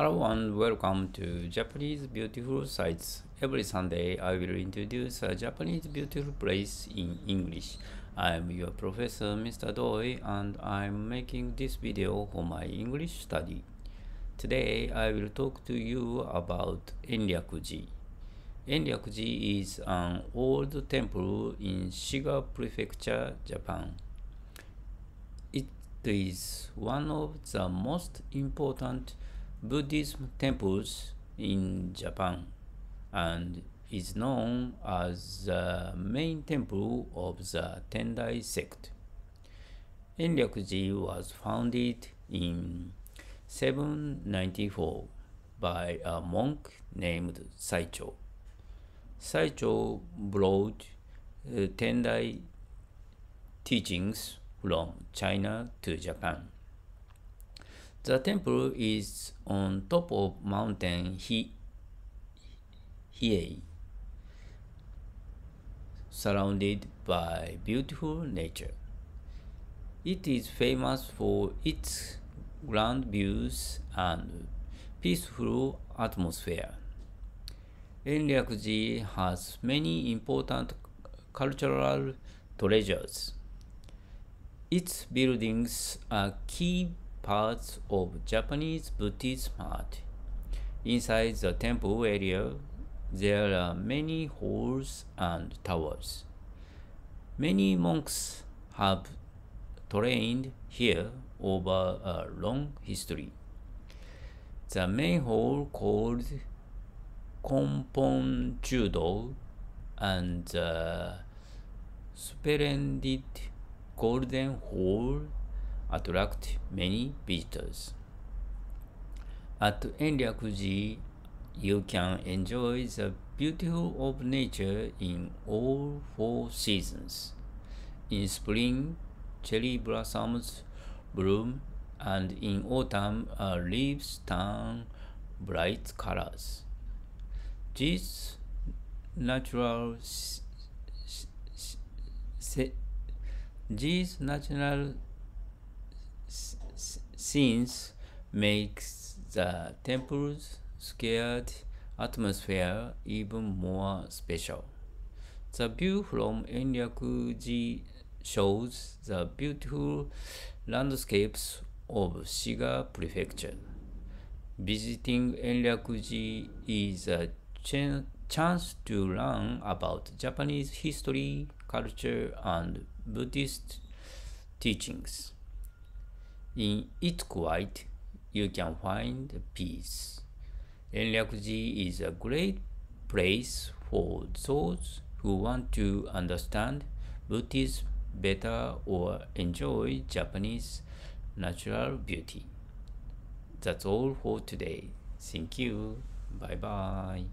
Hello and welcome to Japanese Beautiful Sights. Every Sunday I will introduce a Japanese beautiful place in English. I'm your professor Mr. Doi and I'm making this video for my English study. Today I will talk to you about Enryakuji. Enryakuji is an old temple in Shiga Prefecture, Japan. It is one of the most important Buddhism temples in Japan and is known as the main temple of the Tendai sect. Enryakuji was founded in 794 by a monk named Saicho. Saicho brought uh, Tendai teachings from China to Japan. The temple is on top of mountain Hi Hiei, surrounded by beautiful nature. It is famous for its grand views and peaceful atmosphere. Enryakuji has many important cultural treasures. Its buildings are key parts of Japanese Buddhist art. Inside the temple area, there are many halls and towers. Many monks have trained here over a long history. The main hall called Konpon Chudo and the splendid Golden Hall attract many visitors. At Enryakuji, you can enjoy the beauty of nature in all four seasons. In spring, cherry blossoms bloom, and in autumn, uh, leaves turn bright colors. These natural these natural scenes makes the temple's scared atmosphere even more special. The view from Enryakuji shows the beautiful landscapes of Shiga Prefecture. Visiting Enryakuji is a ch chance to learn about Japanese history, culture, and Buddhist teachings. In its quiet, you can find peace. Enryakuji is a great place for those who want to understand Buddhism better or enjoy Japanese natural beauty. That's all for today. Thank you. Bye bye.